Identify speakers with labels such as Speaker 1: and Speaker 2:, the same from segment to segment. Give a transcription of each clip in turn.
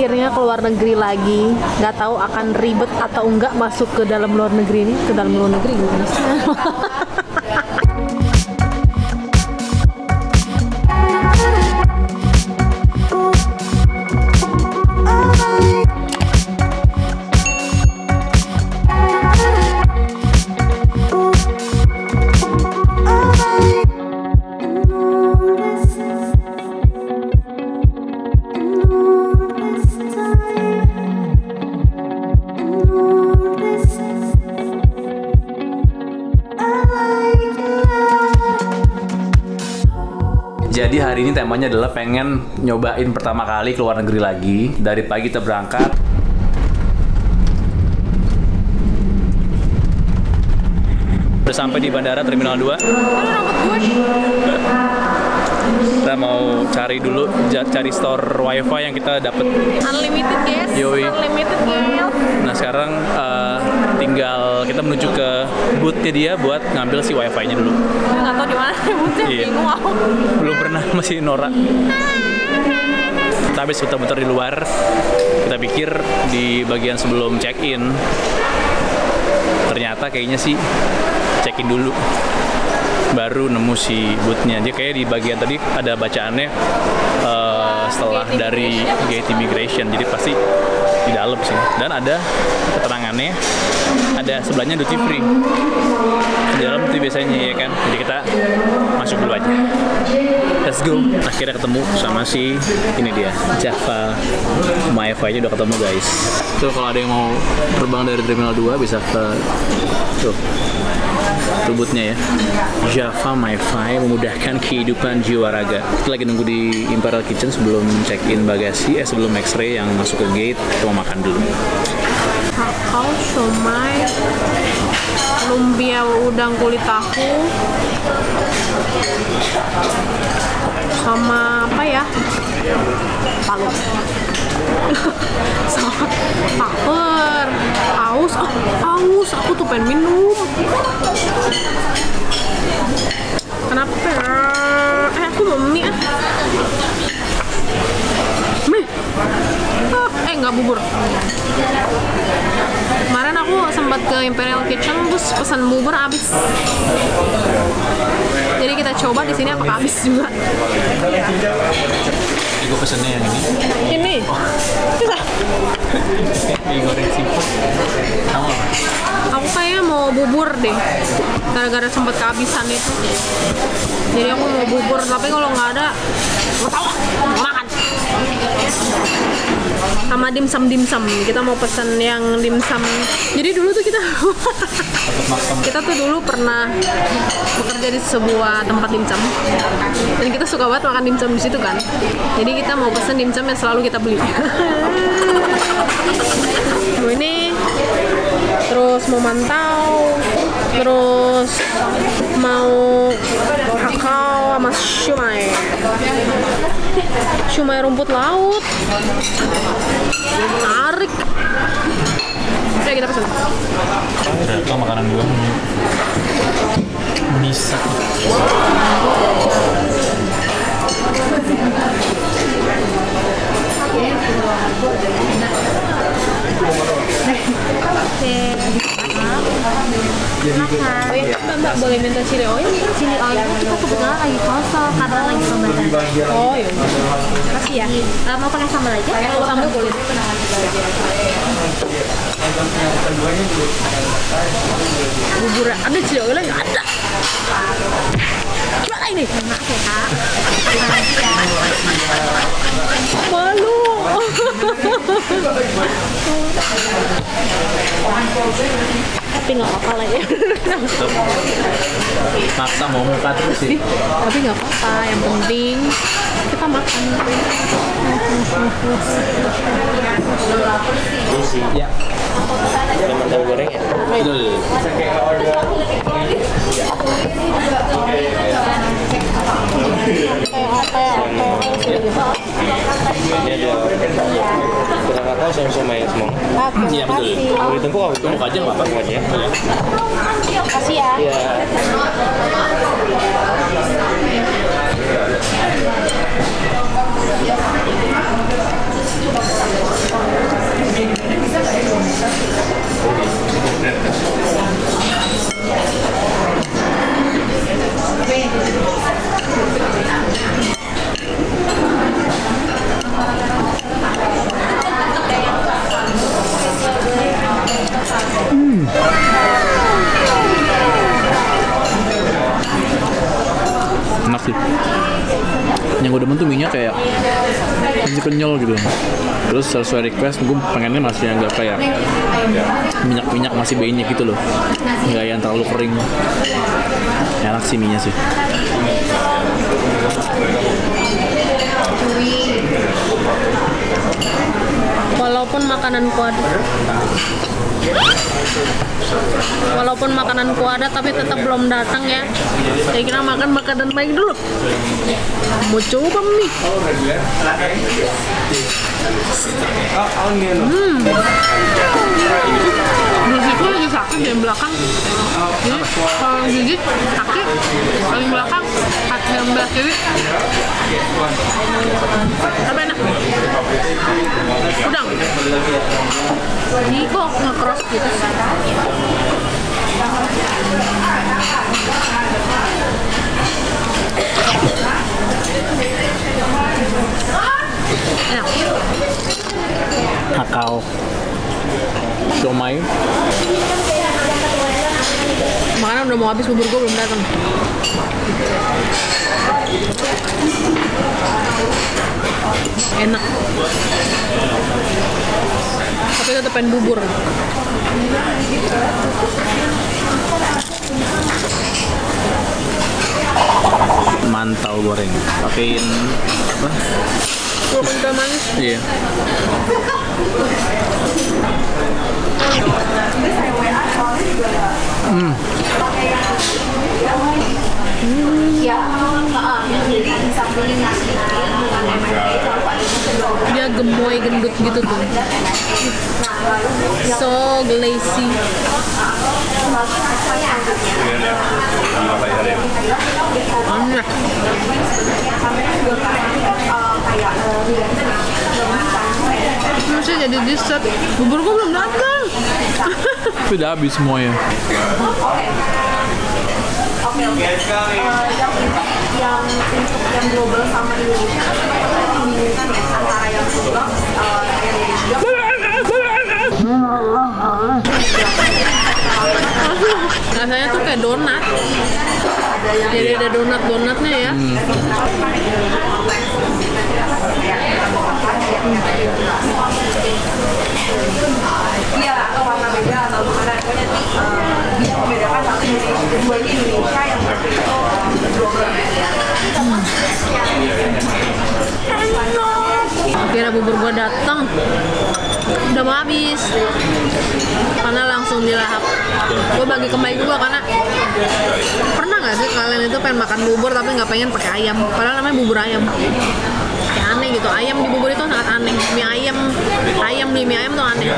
Speaker 1: akhirnya keluar negeri lagi. Nggak tahu akan ribet atau enggak masuk ke dalam luar negeri ini, ke dalam luar negeri gimana sih?
Speaker 2: Jadi hari ini temanya adalah pengen nyobain pertama kali ke luar negeri lagi. Dari pagi kita berangkat. Udah sampai di Bandara Terminal 2. Kita mau cari dulu, cari store wifi yang kita dapet.
Speaker 1: Unlimited guys.
Speaker 2: Yoi.
Speaker 1: Unlimited guys.
Speaker 2: Nah sekarang eh, tinggal kita menuju ke boothnya dia buat ngambil si wifi-nya dulu.
Speaker 1: Gue nggak tahu di mana ributnya.
Speaker 2: Iya.
Speaker 1: Bingung aku.
Speaker 2: Belum pernah masih norak. Kita habis muter-muter di luar. Kita pikir di bagian sebelum check-in. Ternyata kayaknya sih check-in dulu. Baru nemu si bootnya. Dia kayak di bagian tadi ada bacaannya eh, setelah
Speaker 1: Gate
Speaker 2: dari gate immigration. Jadi pasti di dalam sih. Dan ada keterangannya ada sebelahnya duty free. Di dalam itu biasanya ya kan. Jadi kita masuk dulu aja. Let's go. Akhirnya ketemu sama si ini dia Java MiFi nya udah ketemu guys. Tuh kalau ada yang mau terbang dari Terminal 2 bisa ke tuh ributnya ya. Java MiFi memudahkan kehidupan jiwa raga. Kita lagi nunggu di Imperial Kitchen sebelum check in bagasi, eh sebelum X-ray yang masuk ke gate. Kita mau makan dulu.
Speaker 1: Kakao, somai, lumpia udang kulit tahu, sama apa ya? Palu. sama lapar, aus, oh, aus, aku tuh pengen minum. Kenapa? Eh, aku mau mie ah. Mie. Ah, eh, nggak bubur. Kemarin aku sempat ke Imperial Kitchen terus pesan bubur habis. Jadi kita coba di sini apakah habis juga.
Speaker 2: Gue pesennya yang ini.
Speaker 1: Ini. Bisa.
Speaker 2: Mie goreng seafood. Sama
Speaker 1: Aku kayaknya mau bubur deh. Gara-gara sempat kehabisan itu. Jadi aku mau bubur, tapi kalau nggak ada, nggak tahu. Sama dimsum dimsum. Kita mau pesan yang dimsum. Jadi dulu tuh kita kita tuh dulu pernah bekerja di sebuah tempat dimsum dan kita suka banget makan dimsum di situ kan jadi kita mau pesen dimsum yang selalu kita beli ini terus mau mantau terus mau kakao sama shumai shumai rumput laut tarik Oke kita pesen
Speaker 2: Berapa makanan gua? Bisa.
Speaker 1: Minta chili oil?
Speaker 3: Chili oil kita kebetulan lagi kosong karena lagi pembatasan.
Speaker 1: Oh iya.
Speaker 3: Makasih ya. Eh, mau pakai sambal aja?
Speaker 1: Sambal boleh. Bubur ada chili oil nggak ada. Gimana ini?
Speaker 3: Maaf ya kak. Kasih.
Speaker 1: Malu. Tapi nggak apa-apa lah ya.
Speaker 2: Maksa mau muka terus sih.
Speaker 1: Tapi nggak apa-apa. Yang penting kita makan.
Speaker 2: Ya.
Speaker 4: tahu goreng ya?
Speaker 2: Betul.
Speaker 4: Ini ada kurang kakao sama sama ya semua.
Speaker 2: Iya betul.
Speaker 4: Mau ditumpuk apa?
Speaker 2: Tumpuk aja nggak apa-apa.
Speaker 4: Aja ya.
Speaker 3: Kasih ya.
Speaker 4: Iya.
Speaker 2: Sesuai request gue pengennya masih agak kayak minyak-minyak masih banyak gitu loh. Nggak yang terlalu kering. Enak sih mie sih
Speaker 1: walaupun makananku ada walaupun makananku ada tapi tetap belum datang ya. Saya kira makan makanan baik dulu. Mau coba mie hmm. Gigiku lagi sakit di belakang. Jadi kalau gigi sakit paling belakang belah kiri tapi enak? Udang. Ini kok nge-cross gitu enak.
Speaker 2: Kakao. Siomay
Speaker 1: makanan udah mau habis bubur gue belum datang. Enak. Tapi tetap pengen bubur.
Speaker 2: Mantau goreng. Pakein apa
Speaker 1: manis.
Speaker 2: Iya.
Speaker 1: Dia gemoy gendut gitu tuh. So glazy enak Masih jadi dessert bubur gue belum datang
Speaker 2: Tapi udah habis semuanya.
Speaker 5: yang untuk yang global sama Indonesia kan ya antara yang global uh, yang Indonesia
Speaker 1: rasanya tuh kayak donat. Jadi ada donat donatnya ya
Speaker 5: Indonesia yang satu itu global
Speaker 1: akhirnya bubur gua datang udah mau habis. Karena langsung dilahap. Gue bagi ke baik gua karena pernah nggak sih kalian itu pengen makan bubur tapi nggak pengen pakai ayam? Padahal namanya bubur ayam. Kayak aneh gitu. Ayam di bubur itu sangat aneh. Mie ayam. Ayam di mie ayam tuh aneh.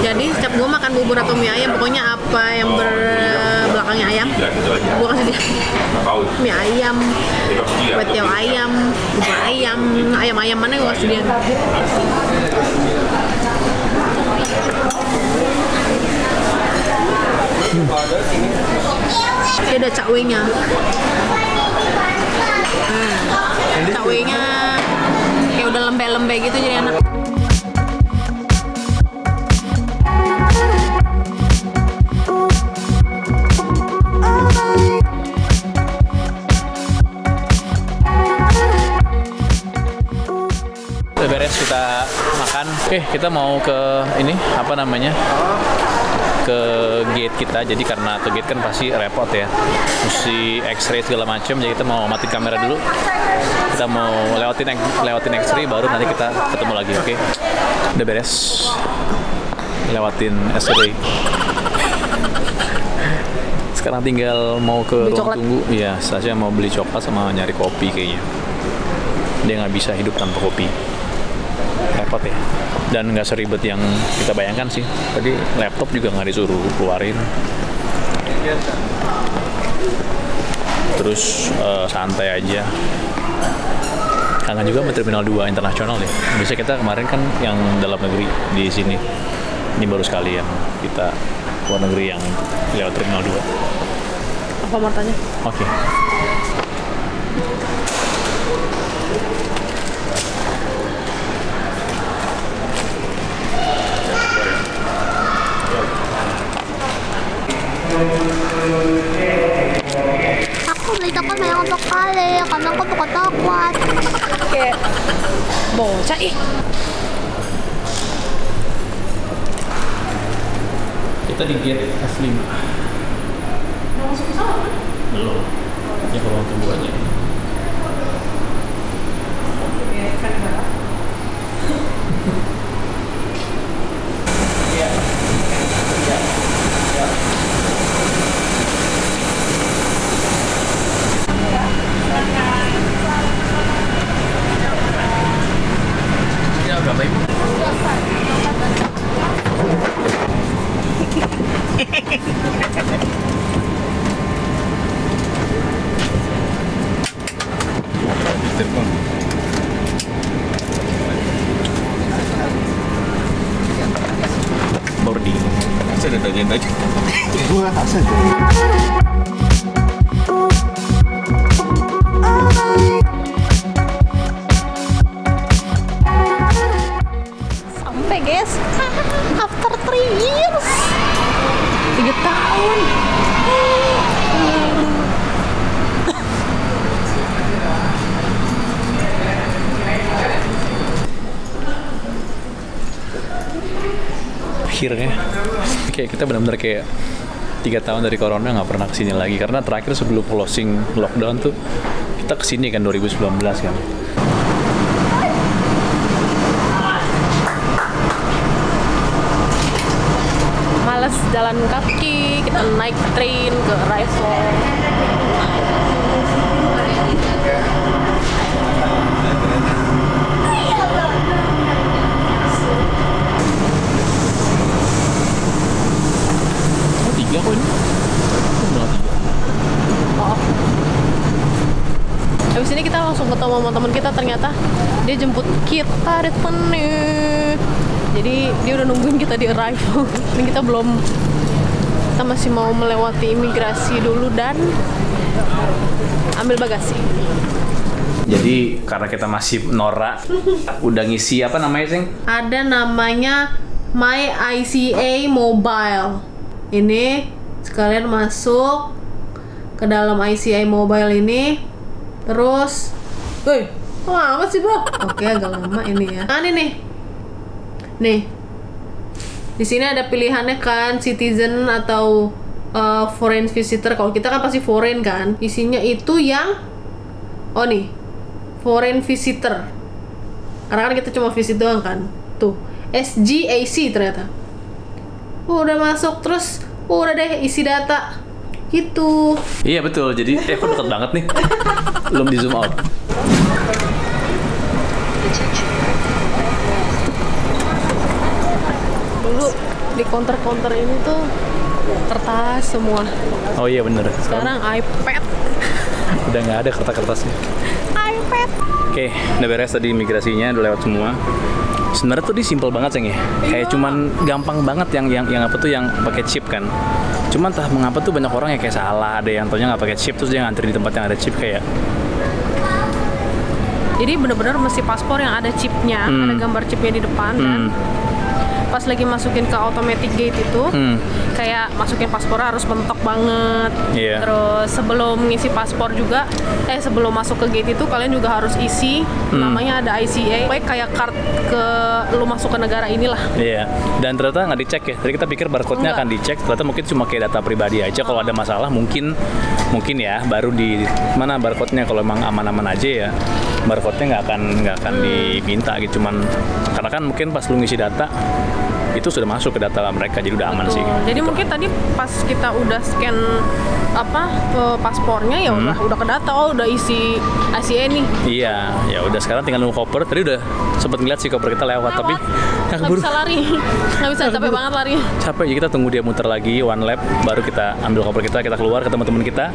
Speaker 1: Jadi setiap gue makan bubur atau mie ayam pokoknya apa yang berbelakangnya ayam gue kasih dia mie ayam tiaw ayam bubur ayam ayam ayam mana gue kasih dia? Dia ada cakwenya hmm. cakwenya kayak udah lembek-lembek gitu jadi enak
Speaker 2: beres kita makan. Oke, kita mau ke ini apa namanya? ke gate kita. Jadi karena ke gate kan pasti repot ya. Mesti x-ray segala macam jadi kita mau mati kamera dulu. Kita mau lewatin lewatin x-ray baru nanti kita ketemu lagi oke? Udah beres. Lewatin x-ray. Sekarang tinggal mau ke
Speaker 1: Beli
Speaker 2: ruang
Speaker 1: coklat.
Speaker 2: tunggu. Iya Sasha mau beli coklat sama nyari kopi kayaknya. Dia nggak bisa hidup tanpa kopi repot ya. Dan nggak seribet yang kita bayangkan sih. Tadi laptop juga nggak disuruh keluarin. Terus eh, santai aja. Kangen juga sama Terminal 2 internasional ya. Biasa kita kemarin kan yang dalam negeri di sini. Ini baru sekali yang kita luar negeri yang lewat Terminal 2
Speaker 1: apa martanya?
Speaker 2: Oke
Speaker 3: Aku beli banyak untuk kali karena aku bukan coklat.
Speaker 1: kayak Bocah ih.
Speaker 2: Kita di gate F5. Belum. Ya kalau tunggu aja. Ya, berapa ibu? Akhirnya. Kayak kita benar-benar kayak tiga tahun dari corona nggak pernah ke sini lagi. Karena terakhir sebelum closing lockdown tuh kita ke sini kan 2019 kan.
Speaker 1: Males jalan kaki, kita naik train ke Arrival.
Speaker 2: oh tiga kok ini Oh, benar tiga
Speaker 1: Habis ini kita langsung ketemu sama teman kita ternyata dia jemput kita di sini. Jadi dia udah nungguin kita di arrival. Ini kita belum kita masih mau melewati imigrasi dulu dan ambil bagasi.
Speaker 2: jadi karena kita masih norak udah ngisi apa namanya sih
Speaker 1: Ada namanya My ICA Mobile. Ini sekalian masuk ke dalam ICA Mobile ini. Terus, woi, lama amat sih bro? Oke, agak lama ini ya. Nah, ini nih, nih. Di sini ada pilihannya kan, citizen atau uh, foreign visitor. Kalau kita kan pasti foreign kan. Isinya itu yang, oh nih, foreign visitor. Karena kan kita cuma visit doang kan. Tuh, SGAC ternyata. Oh, udah masuk terus oh, udah deh isi data. Gitu.
Speaker 2: iya betul jadi eh kok deket banget nih belum di zoom out
Speaker 1: Dulu di counter-counter ini tuh kertas semua.
Speaker 2: oh iya bener sekarang
Speaker 1: Sekarang iPad.
Speaker 2: udah nggak ada kertas-kertasnya
Speaker 1: iPad.
Speaker 2: Oke, udah beres tadi imigrasinya, udah lewat semua. Sebenarnya tuh di simple banget sih ya. Kayak cuman gampang banget yang yang yang apa tuh yang pakai chip kan. Cuman entah mengapa tuh banyak orang yang kayak salah, ada yang taunya nggak pakai chip terus dia ngantri di tempat yang ada chip kayak
Speaker 1: Jadi bener-bener mesti paspor yang ada chipnya,
Speaker 2: Hmm.
Speaker 1: ada gambar chipnya di depan dan
Speaker 2: hmm,
Speaker 1: pas lagi masukin ke automatic gate itu,
Speaker 2: hmm,
Speaker 1: kayak masukin paspor harus mentok banget.
Speaker 2: Iya.
Speaker 1: Terus sebelum ngisi paspor juga, eh sebelum masuk ke gate itu kalian juga harus isi
Speaker 2: Hmm.
Speaker 1: namanya ada ICA, baik kayak card ke lu masuk ke negara inilah.
Speaker 2: Iya. Dan ternyata nggak dicek ya. Tadi kita pikir barcode-nya akan dicek, ternyata mungkin cuma kayak data pribadi aja. Kalau ada masalah mungkin mungkin ya baru di mana barcode-nya kalau emang aman-aman aja ya barcode-nya nggak akan nggak akan diminta gitu cuman karena kan mungkin pas lu ngisi data itu sudah masuk ke data mereka jadi udah aman sih.
Speaker 1: Betul. Jadi mungkin tadi pas kita udah scan apa eh, paspornya ya
Speaker 2: Hmm.
Speaker 1: udah udah ke data oh udah isi ICA nih.
Speaker 2: Iya, ya udah sekarang tinggal nunggu koper. Tadi udah sempet ngeliat sih koper kita lewat, tapi nggak
Speaker 1: bisa lari, nggak bisa capek banget lari.
Speaker 2: Capek, jadi kita tunggu dia muter lagi one lap, baru kita ambil koper kita, kita keluar ke teman-teman kita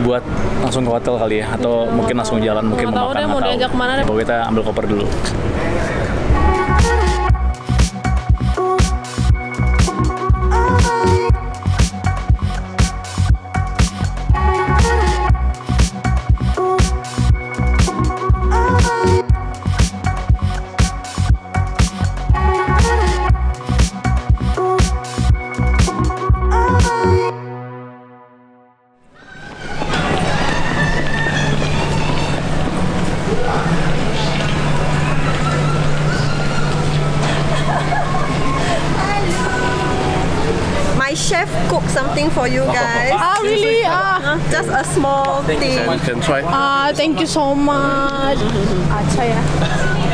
Speaker 2: buat langsung ke hotel kali ya, atau mungkin langsung jalan, mungkin mau makan,
Speaker 1: deh, mau diajak ke mana
Speaker 2: deh. Kita ambil koper dulu.
Speaker 5: For you guys.
Speaker 1: Ah, really? Ah,
Speaker 5: Just a small thing.
Speaker 4: You can try.
Speaker 1: ah, thank you so much. Acha ya.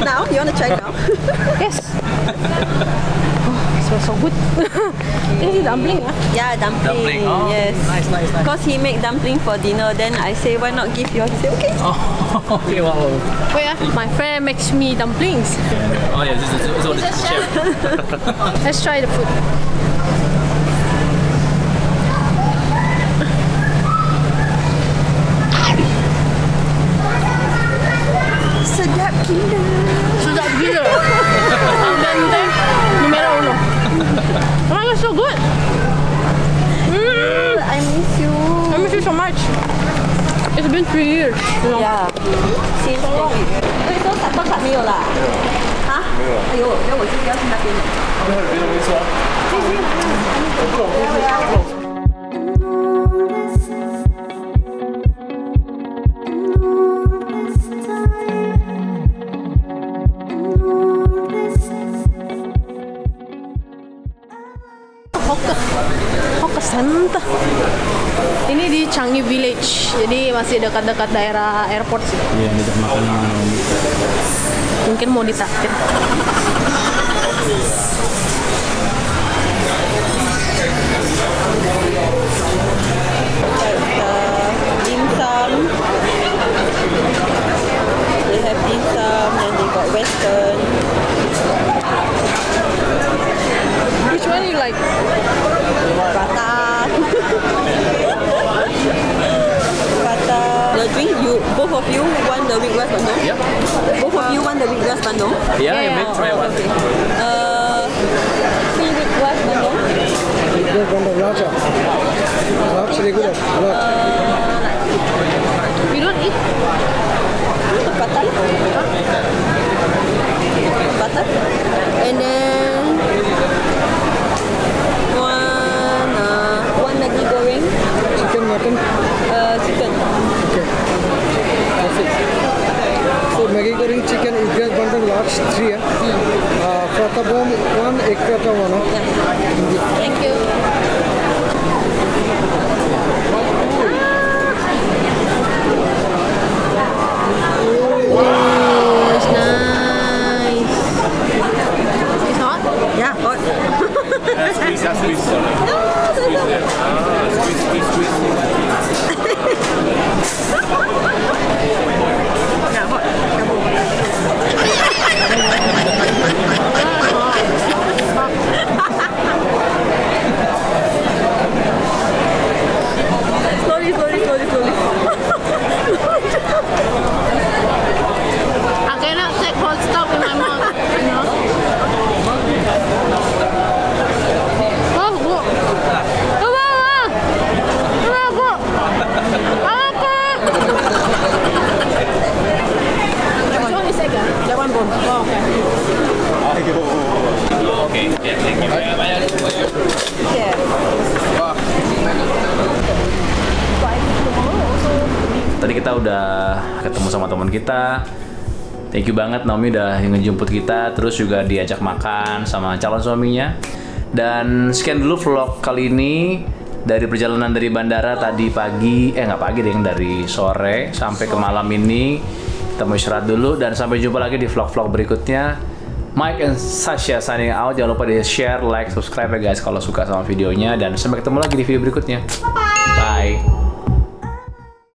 Speaker 5: Now, you want to try now?
Speaker 1: Yes. Oh, smells so good. Ini dumpling ya?
Speaker 5: yeah, dumpling.
Speaker 2: Dumpling. Oh,
Speaker 5: yes.
Speaker 2: nice, nice, nice.
Speaker 5: Because he make dumpling for dinner. Then I say, why not give you? He say, okay.
Speaker 2: Oh, okay, wow.
Speaker 1: Oh ya, my friend makes me dumplings.
Speaker 2: Oh yeah, this is this is the chef.
Speaker 1: Let's try the food.
Speaker 5: Sedap gila.
Speaker 1: Sedap gila. Al dente numero uno. Oh my god, so good. Mm,
Speaker 5: I miss you.
Speaker 1: I miss you so much. It's been three years. You know?
Speaker 5: Yeah. Since COVID. 所以说打到卡没有啦？啊？哎呦，那我就是要去那边的。
Speaker 1: Hawker. Village. Jadi masih dekat-dekat daerah airport sih.
Speaker 2: Iya, makan
Speaker 1: Mungkin mau ditakdir.
Speaker 5: They have dim sum and they got western.
Speaker 1: Which one you like?
Speaker 5: Prata. Prata. The drink you both of you want the wheatgrass bandung?
Speaker 2: Yeah.
Speaker 5: Both of you want the wheatgrass bandung?
Speaker 2: Yeah,
Speaker 1: Yeah, yeah.
Speaker 2: may try one.
Speaker 5: Uh, three wheatgrass bandung.
Speaker 6: Regular Bandung Raja. Large regular. Large.
Speaker 1: You don't eat?
Speaker 5: Prata. Prata. And then one uh, one nasi goreng.
Speaker 6: Chicken, mutton.
Speaker 5: Uh, chicken.
Speaker 6: Okay. Perfect. So Maggi Goreng chicken, Igras Bandung large three. eh? Uh, prata bomb one, egg prata one. eh?
Speaker 1: Thank you. Oh, it's nice. It's hot?
Speaker 5: Yeah, hot.
Speaker 4: Squeeze, uh, squeeze. Squeeze there. Ah, squeeze, squeeze, squeeze.
Speaker 5: Yeah, hot. slowly, slowly, slowly, slowly.
Speaker 1: I cannot take hot stuff in my mouth. You know? Oh, good. Oh, wow, wow. Oh, good. Which one is egg? ah? That one bone. Oh, okay.
Speaker 2: Okay, yeah, thank you.
Speaker 5: Yeah.
Speaker 2: Tadi kita udah ketemu sama teman kita. Thank you banget Naomi udah ngejemput kita, terus juga diajak makan sama calon suaminya. Dan sekian dulu vlog kali ini dari perjalanan dari bandara tadi pagi, eh nggak pagi deh, dari sore sampai ke malam ini. Kita mau istirahat dulu dan sampai jumpa lagi di vlog-vlog berikutnya. Mike and Sasha signing out. Jangan lupa di share, like, subscribe ya guys kalau suka sama videonya dan sampai ketemu lagi di video berikutnya. Bye.